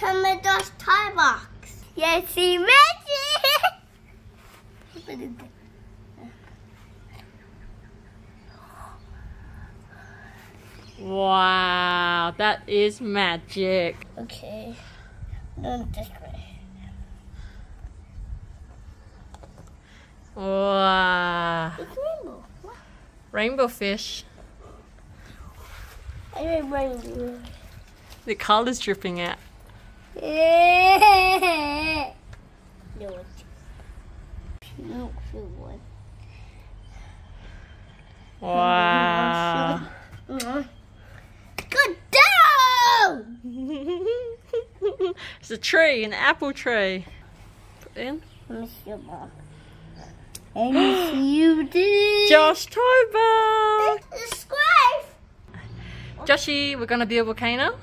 Josh Toybox. Yes, see magic. Wow, that is magic. okay. Not this way. Wow. It's rainbow. What? Rainbow fish. I rainbow. The color's dripping out. No, it's no, one. Wow. Good down! it's a tree, an apple tree. Put in. Mr. Bob. And you did. Josh Toybox. Subscribe. Joshy, we're gonna build a volcano.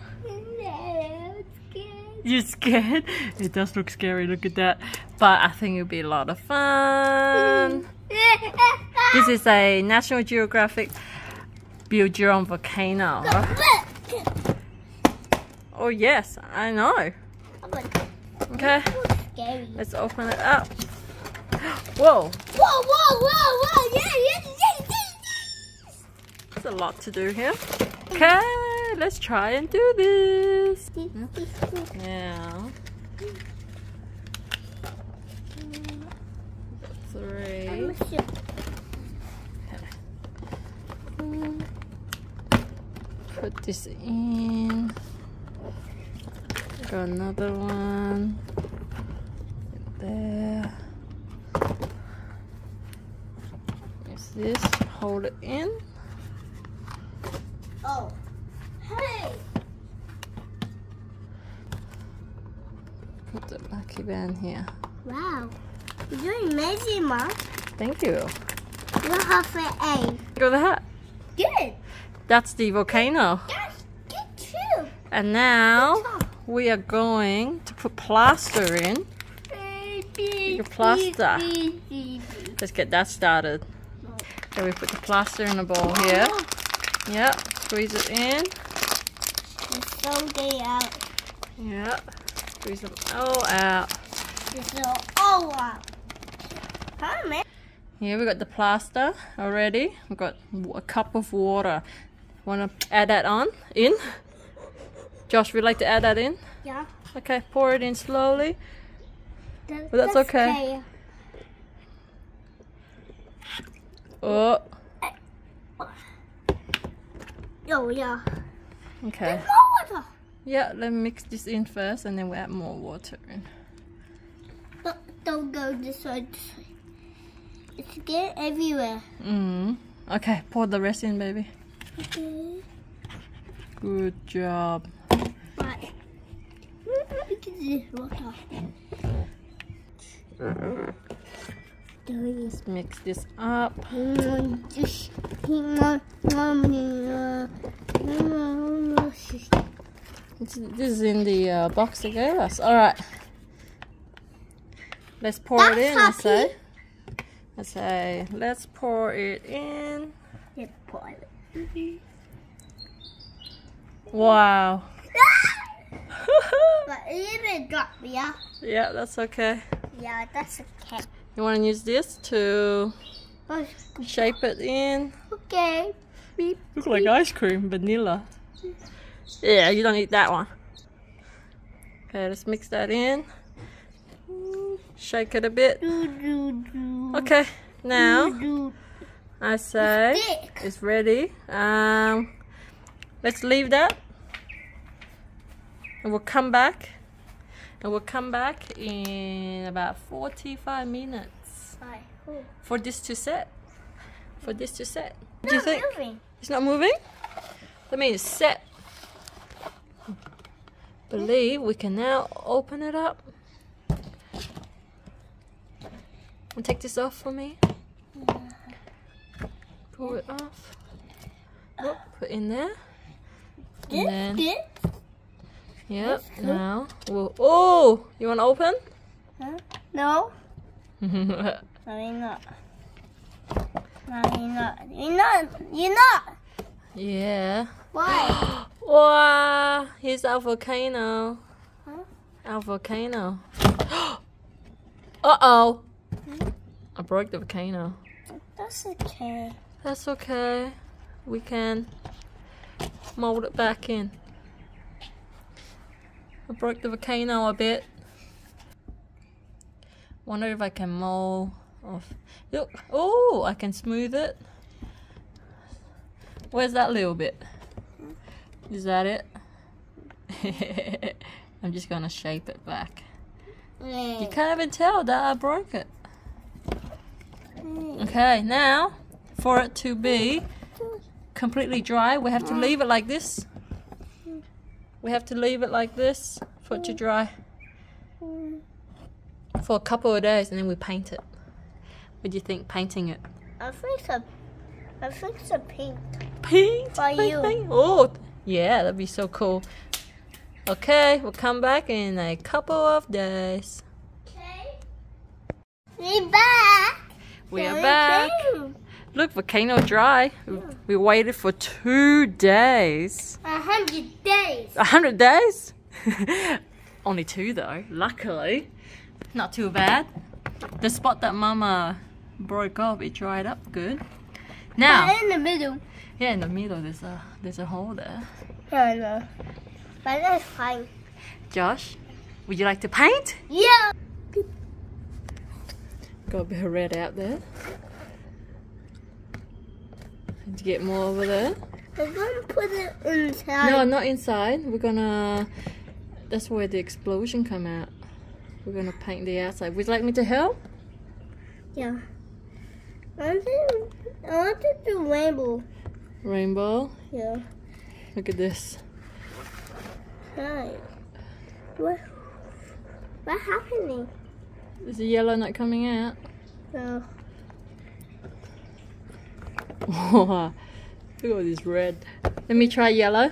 No, it's good. You scared? It does look scary, look at that. But I think it'll be a lot of fun. This is a National Geographic Build Your Own Volcano. Oh yes, I know. Okay, let's open it up. Whoa, Whoa, whoa, whoa, whoa! Yeah, yeah, yeah, yeah. there's a lot to do here. Okay, let's try and do this. Now, three. Put this in. Got another one. There. Is this? Hold it in. Oh, hey! Put band here. Wow, you're doing amazing, Mom. Thank you. You're halfway A. Go the hat. Good. That's the volcano. That's good too. And now we are going to put plaster in. Your plaster. Let's get that started. So we put the plaster in a bowl oh. here. Yep. Squeeze it in. Someday out. Yep. Squeeze them all out. All out. Huh? Here we got the plaster already. We've got a cup of water. Want to add that on? In? Josh, would you like to add that in? Yeah. Okay, pour it in slowly. That, Well, that's okay. Oh, Oh, yeah. okay. Yeah, let me mix this in first and then we'll add more water in. Don't, don't go this way. It's get everywhere. Mm. Okay, pour the rest in, baby. Okay. Good job. Right. Look at this water. Doing this. Mix this up. Just This this is in the uh, box they gave us. All right. Let's pour it in. I That's say. I say. Let's pour it in. Let's pour it. Wow. But even drop, yeah? yeah, that's okay. Yeah, that's okay. You want to use this to Oh, shape it in. Okay. Beep. Look like ice cream, vanilla. Yeah, you don't eat that one. Okay, let's mix that in. Shake it a bit. Okay, now I say it's ready. Um, let's leave that, and we'll come back, and we'll come back in about forty-five minutes for this to set. For this to set. What do you Not think? moving. It's not moving? That means set. Believe we can now open it up. And take this off for me. Pull it off. Whoop, put in there. This, then- Yep. Now we'll. Oh, you want to open? Huh? No. No, you're not. No, you're not. You're not. You're not. yeah. Why? Wow, here's our volcano. Huh? Our volcano. Uh-oh. Hmm? I broke the volcano. That's okay. That's okay. We can mold it back in. I broke the volcano a bit. Wonder if I can mold off. Look, oh, I can smooth it. Where's that little bit? Is that it? I'm just gonna shape it back. You can't even tell that I broke it. Mm. Okay, now for it to be completely dry, we have to leave it like this. We have to leave it like this for it to dry for a couple of days and then we paint it. What do you think painting it? I think so. I think so pink. Paint? For you. Oh, yeah, that'd be so cool. Okay, we'll come back in a couple of days. Okay. We're back. We are back. Look, volcano dry. We waited for two days. A hundred days. A hundred days? Only two though, luckily. Not too bad. The spot that Mama broke off, it dried up good. Now, But in the middle. yeah, in the middle there's a there's a hole there. Yeah, I know. But that's fine. Josh, would you like to paint? Yeah. Got a bit of red out there. Did you get more over there? I'm gonna put it inside. No, not inside. We're gonna. That's where the explosion come out. We're gonna paint the outside. Would you like me to help? Yeah. I to, I want to do rainbow. Rainbow. Yeah. Look at this. Hi. What? What happening? Is the yellow not coming out? No. Oh. Wow. Look at all this red. Let me try yellow.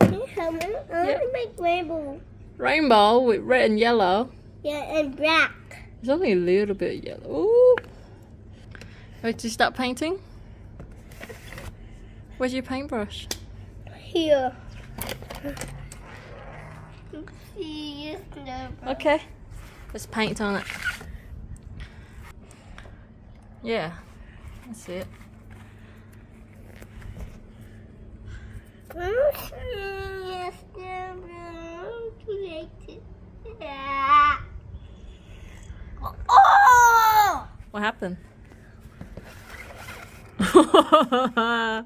Can you help me? I want to make rainbow. Rainbow with red and yellow. Yeah, and black. There's only a little bit of yellow. Ooh. Oh, Ready to start painting? Where's your paintbrush? Here. See, it's never. Okay. Let's paint on it. Yeah. That's it. It's never created. Yeah. Oh! What happened?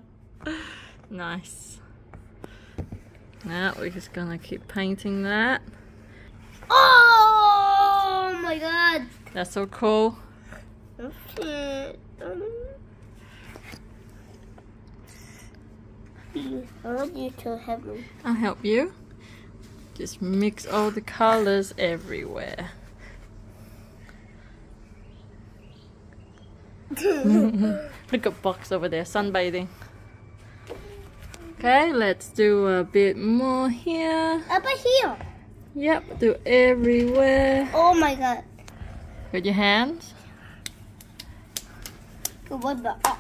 nice. Now we're just gonna keep painting that. Oh my god. That's so cool. Okay. I want you to help me. I'll help you. Just mix all the colors everywhere. Look at Box over there sunbathing. Okay, let's do a bit more here. Up here. Yep, do everywhere. Oh my god. With your hands. What the off?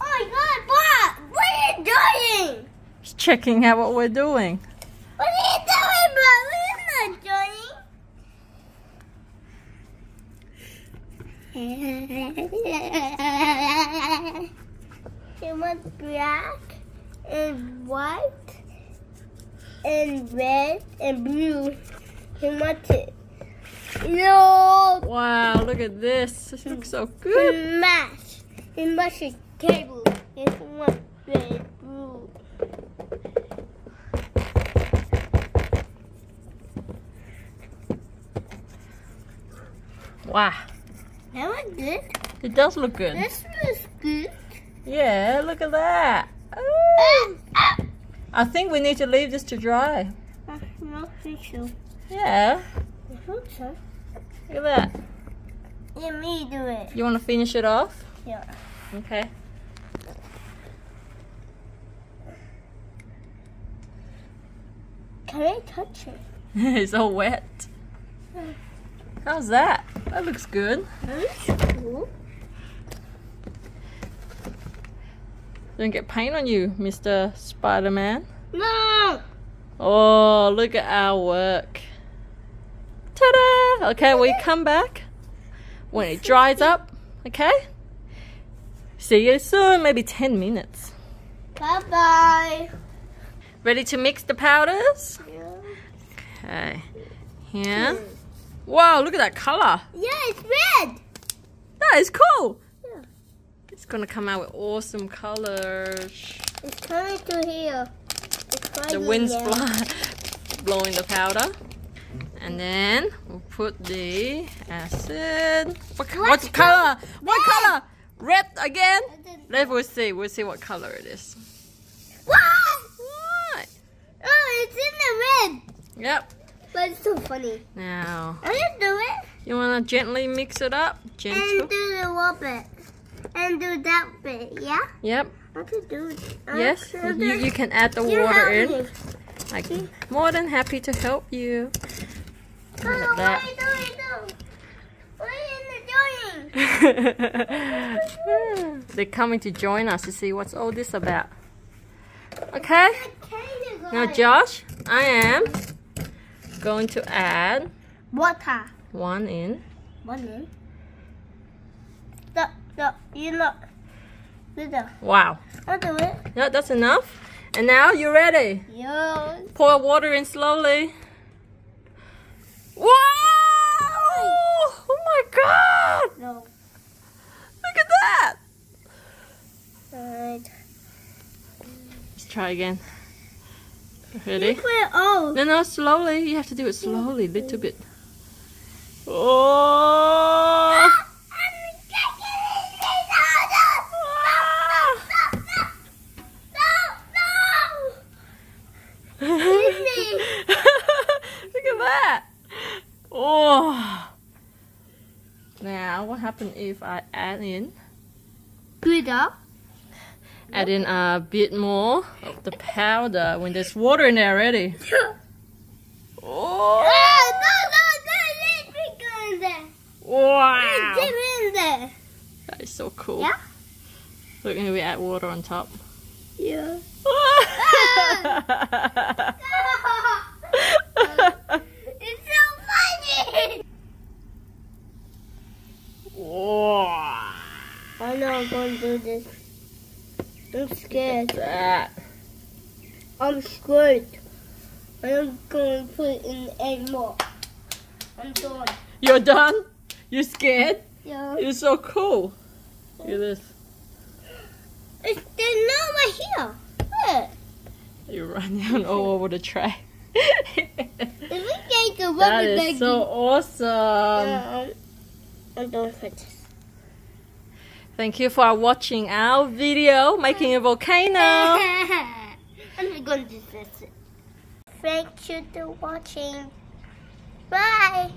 Oh my god, Bob! What are you doing? Just checking out what we're doing. What are you doing, Bob? We're not you want black and white and red and blue. You want it. No. Wow, look at this. This looks so good. Mash. You mash a table. It's one red blue. Wow. That was good. It does look good. This looks good. Yeah, look at that. Ah, ah. I think we need to leave this to dry. No, think so. Yeah, I hope so. look at that. Let me do it. You want to finish it off? Yeah. Okay. Can I touch it? it's all wet. Mm. How's that? That looks good. Cool. Don't get paint on you, Mr. Spider-Man. No! Oh, look at our work. Ta-da! Okay, we come back when it dries up. Okay? See you soon, maybe 10 minutes. Bye-bye. Ready to mix the powders? Yeah. Okay. Here. Wow, look at that color. yeah, it's red. That is cool. Yeah. It's gonna come out with awesome colors. It's coming to here. It's The wind's blowing the powder. And then we'll put the acid. What, What what color? What color? Red again? And then- Let we'll see. We'll see what color it is. What? Right. Oh, it's in the red. Yep. But it's so funny. Now, I'm gonna do it you wanna gently mix it up? Gentle. and do the wall bit and do that bit. Yeah. Yep. I could do it. Yes. You, you can add the You water in. me. I'm more than happy to help you. Look what at are you doing? What are you doing? They're coming to join us to see what's all this about. Okay? Now, Josh, I am going to add Water. one in. One in. No, no, you not. Little. Wow. I'll do it. Yeah, that's enough. And now you're ready. Yo. Pour water in slowly. Wow! Oh my god! No. Look at that! Alright. Let's try again. Ready? Where? Oh. No, no, slowly. You have to do it slowly, little bit. Oh! Look at that! Oh! Now, what happens if I add in Glitter. Add in a bit more of the powder when there's water in there already? Oh! Wow! That is so cool. Yeah? Look, and we add water on top. Yeah. It's so funny. wow! I know I'm going to do this. I'm scared. That. I'm scared. I'm going to put in eight more. I'm done. You're done? You're scared? Yeah. You're so cool. Look at this. It's, there's no right here. Look. You run down all over the tray. If we take a that is so awesome. Yeah, I'm, I'm done with this. Thank you for watching our video, making a volcano. I'm going to. Thank you for watching. Bye.